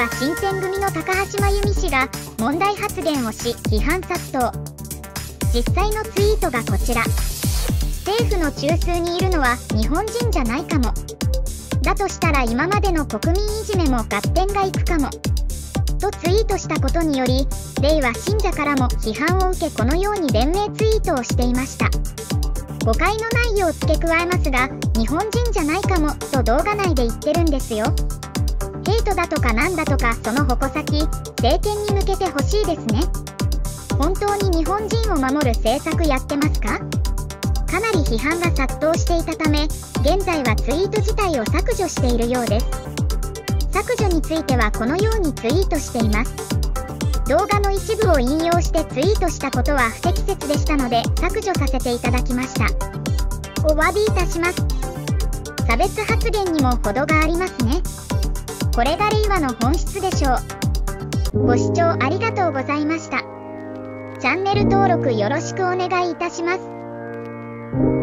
は新選組の高橋真由美氏が問題発言をし批判殺到。実際のツイートがこちら。政府の中枢にいるのは日本人じゃないかも。だとしたら今までの国民いじめも合点がいくかも。とツイートしたことによりレイは信者からも批判を受けこのように連名ツイートをしていました。誤解のないよう付け加えますが日本人じゃないかもと動画内で言ってるんですよ。イトだとかなんだとかその矛先政権に向けてほしいですね。本当に日本人を守る政策やってますか？かなり批判が殺到していたため現在はツイート自体を削除しているようです。削除についてはこのようにツイートしています。動画の一部を引用してツイートしたことは不適切でしたので削除させていただきました。お詫びいたします。差別発言にも程がありますね。これが令和の本質でしょう。ご視聴ありがとうございました。チャンネル登録よろしくお願いいたします。